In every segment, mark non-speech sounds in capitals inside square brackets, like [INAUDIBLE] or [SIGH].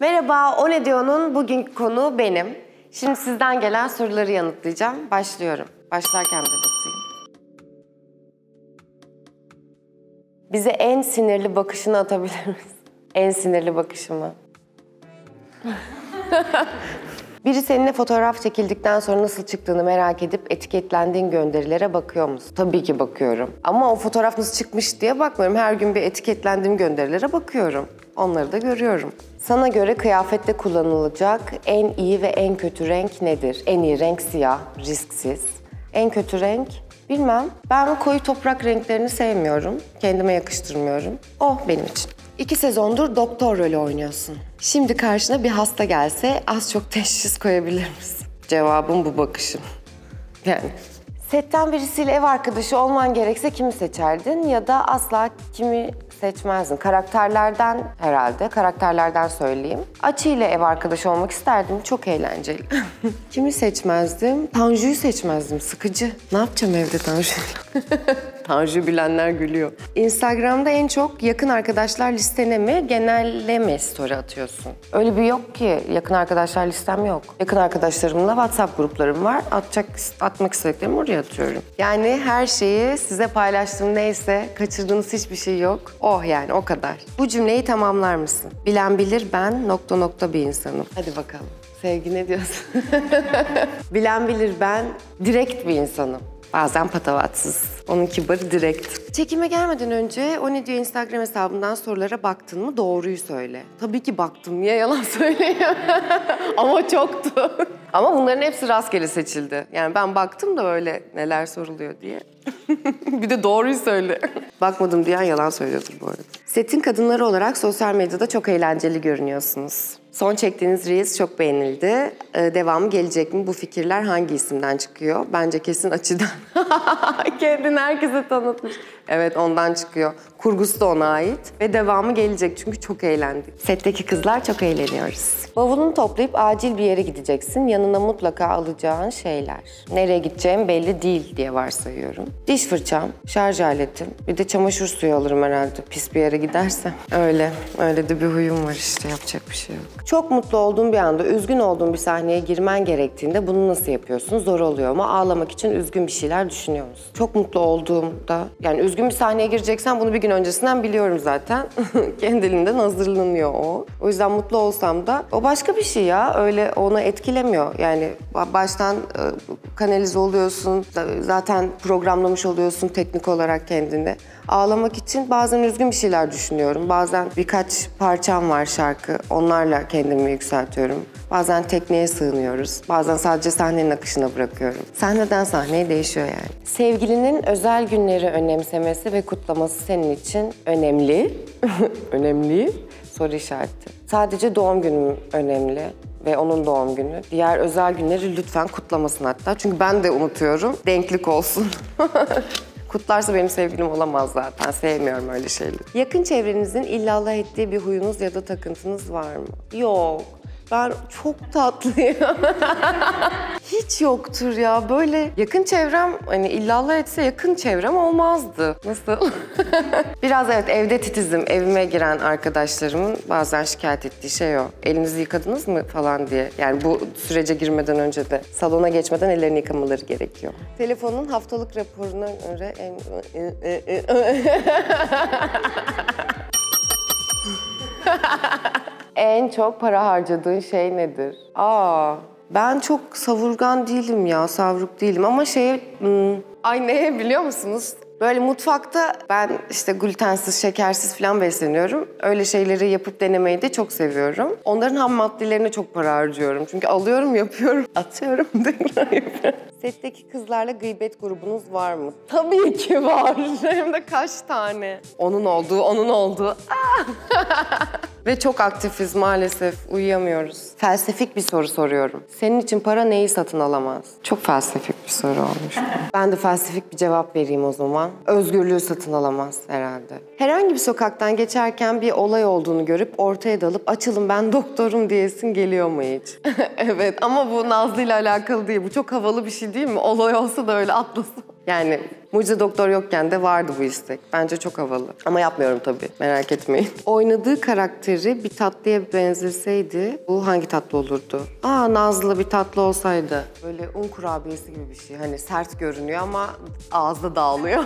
Merhaba, O Ne Diyor'un bugünkü konuğu benim. Şimdi sizden gelen soruları yanıtlayacağım. Başlıyorum. Başlarken de basayım. Bize en sinirli bakışını atabilir misin? En sinirli bakışımı. [LAUGHS] Biri seninle fotoğraf çekildikten sonra nasıl çıktığını merak edip etiketlendiğin gönderilere bakıyor musun? Tabii ki bakıyorum. Ama o fotoğraf nasıl çıkmış diye bakmıyorum. Her gün bir etiketlendiğim gönderilere bakıyorum. Onları da görüyorum. Sana göre kıyafette kullanılacak en iyi ve en kötü renk nedir? En iyi renk siyah, risksiz. En kötü renk bilmem. Ben koyu toprak renklerini sevmiyorum. Kendime yakıştırmıyorum. O benim için. İki sezondur doktor rolü oynuyorsun. Şimdi karşına bir hasta gelse az çok teşhis koyabilir misin? Cevabım bu bakışım. Yani. Setten birisiyle ev arkadaşı olman gerekse kimi seçerdin ya da asla kimi seçmezdin? Karakterlerden herhalde, karakterlerden söyleyeyim. Açı ile ev arkadaşı olmak isterdim, çok eğlenceli. [LAUGHS] kimi seçmezdim? Tanju'yu seçmezdim, sıkıcı. Ne yapacağım evde Tanju'yla? [LAUGHS] Tanju bilenler gülüyor. Instagram'da en çok yakın arkadaşlar listene mi, genelle mi story atıyorsun? Öyle bir yok ki. Yakın arkadaşlar listem yok. Yakın arkadaşlarımla WhatsApp gruplarım var. Atacak, atmak istediklerimi oraya atıyorum. Yani her şeyi size paylaştığım neyse kaçırdığınız hiçbir şey yok. Oh yani o kadar. Bu cümleyi tamamlar mısın? Bilen bilir ben nokta nokta bir insanım. Hadi bakalım. Sevgi ne diyorsun? [LAUGHS] Bilen bilir ben direkt bir insanım. Bazen patavatsız. Onun kibarı direkt. Çekime gelmeden önce o ne diyor Instagram hesabından sorulara baktın mı? Doğruyu söyle. Tabii ki baktım. Niye yalan [LAUGHS] söyleyeyim? [LAUGHS] Ama çoktu. [LAUGHS] Ama bunların hepsi rastgele seçildi. Yani ben baktım da öyle neler soruluyor diye. bir de doğruyu söyle. Bakmadım diyen yalan söylüyordur bu arada. Setin kadınları olarak sosyal medyada çok eğlenceli görünüyorsunuz. Son çektiğiniz Reels çok beğenildi. Ee, devamı gelecek mi? Bu fikirler hangi isimden çıkıyor? Bence kesin açıdan. [LAUGHS] Kendini herkese tanıtmış. Evet ondan çıkıyor. Kurgusu da ona ait. Ve devamı gelecek çünkü çok eğlendik. Setteki kızlar çok eğleniyoruz. Bavulunu toplayıp acil bir yere gideceksin. Yanına mutlaka alacağın şeyler. Nereye gideceğim belli değil diye varsayıyorum. Diş fırçam, şarj aletim, bir de çamaşır suyu alırım herhalde pis bir yere gidersem. Öyle, öyle de bir huyum var işte yapacak bir şey yok. Çok mutlu olduğun bir anda üzgün olduğun bir sahneye girmen gerektiğinde bunu nasıl yapıyorsun? Zor oluyor mu? Ağlamak için üzgün bir şeyler düşünüyor musun? Çok mutlu olduğumda, yani üzgün bir sahneye gireceksen bunu bir gün öncesinden biliyorum zaten. [LAUGHS] Kendiliğinden hazırlanıyor o. O yüzden mutlu olsam da o başka bir şey ya. Öyle onu etkilemiyor. Yani baştan e, kanalize oluyorsun. Zaten programlamış oluyorsun teknik olarak kendini. Ağlamak için bazen üzgün bir şeyler düşünüyorum. Bazen birkaç parçam var şarkı. Onlarla kendimi yükseltiyorum. Bazen tekneye sığınıyoruz. Bazen sadece sahnenin akışına bırakıyorum. Sahneden sahneye değişiyor yani. Sevgilinin özel günleri önemsemesi ve kutlaması senin için önemli. [LAUGHS] önemli. Soru işareti. Sadece doğum günüm önemli ve onun doğum günü. Diğer özel günleri lütfen kutlamasın hatta. Çünkü ben de unutuyorum. Denklik olsun. [LAUGHS] Kutlarsa benim sevgilim olamaz zaten. Sevmiyorum öyle şeyleri. Yakın çevrenizin illallah ettiği bir huyunuz ya da takıntınız var mı? Yok. Ben çok tatlıyım. [LAUGHS] Hiç yoktur ya. Böyle yakın çevrem hani illallah etse yakın çevrem olmazdı. Nasıl? [LAUGHS] Biraz evet evde titizim. Evime giren arkadaşlarımın bazen şikayet ettiği şey o. Elinizi yıkadınız mı falan diye. Yani bu sürece girmeden önce de salona geçmeden ellerini yıkamaları gerekiyor. Telefonun haftalık raporuna göre en... [LAUGHS] En çok para harcadığın şey nedir? Aa, ben çok savurgan değilim ya, savruk değilim ama şey... Hmm, ay ne biliyor musunuz? Böyle mutfakta ben işte glutensiz, şekersiz falan besleniyorum. Öyle şeyleri yapıp denemeyi de çok seviyorum. Onların ham maddelerine çok para harcıyorum. Çünkü alıyorum, yapıyorum, [LAUGHS] atıyorum, tekrar yapıyorum. Setteki kızlarla gıybet grubunuz var mı? Tabii ki var. [LAUGHS] Hem de kaç tane. Onun olduğu, onun olduğu. [LAUGHS] Ve çok aktifiz maalesef. Uyuyamıyoruz. Felsefik bir soru soruyorum. Senin için para neyi satın alamaz? Çok felsefik bir soru olmuş. [LAUGHS] ben de felsefik bir cevap vereyim o zaman. Özgürlüğü satın alamaz herhalde. Herhangi bir sokaktan geçerken bir olay olduğunu görüp ortaya dalıp açılın ben doktorum diyesin geliyor mu hiç? [LAUGHS] evet ama bu Nazlı ile alakalı değil. Bu çok havalı bir şey değil mi? Olay olsa da öyle atlasın. Yani Mucize Doktor yokken de vardı bu istek. Bence çok havalı. Ama yapmıyorum tabii. Merak etmeyin. [LAUGHS] Oynadığı karakteri bir tatlıya benzeseydi bu hangi tatlı olurdu? Aa Nazlı bir tatlı olsaydı. Böyle un kurabiyesi gibi bir şey. Hani sert görünüyor ama ağızda dağılıyor.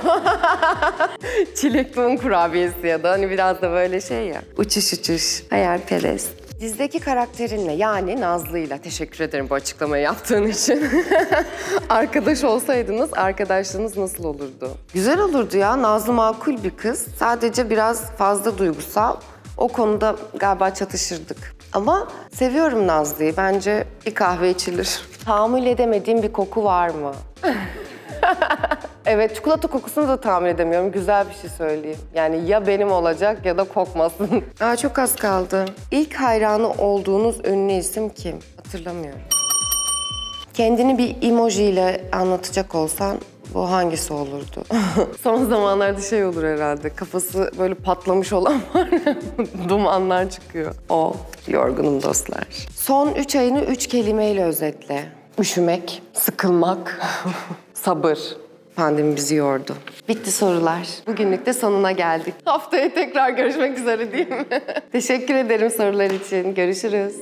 [LAUGHS] Çilekli un kurabiyesi ya da hani biraz da böyle şey ya. Uçuş uçuş. Hayalperest. Dizdeki karakterinle yani Nazlı'yla teşekkür ederim bu açıklamayı yaptığın için. [LAUGHS] Arkadaş olsaydınız arkadaşlığınız nasıl olurdu? Güzel olurdu ya. Nazlı makul bir kız. Sadece biraz fazla duygusal. O konuda galiba çatışırdık. Ama seviyorum Nazlı'yı. Bence bir kahve içilir. Tahammül edemediğim bir koku var mı? [LAUGHS] Evet, çikolata kokusunu da tahmin edemiyorum. Güzel bir şey söyleyeyim. Yani ya benim olacak ya da kokmasın. [LAUGHS] Aa, çok az kaldı. İlk hayranı olduğunuz ünlü isim kim? Hatırlamıyorum. Kendini bir emoji ile anlatacak olsan bu hangisi olurdu? [LAUGHS] Son zamanlarda şey olur herhalde. Kafası böyle patlamış olan [LAUGHS] var ya, Dumanlar çıkıyor. O. Yorgunum dostlar. Son üç ayını üç kelimeyle özetle. Üşümek, sıkılmak, sabır. Pandemi bizi yordu. Bitti sorular. Bugünlük de sonuna geldik. Haftaya tekrar görüşmek üzere değil [LAUGHS] mi? Teşekkür ederim sorular için. Görüşürüz.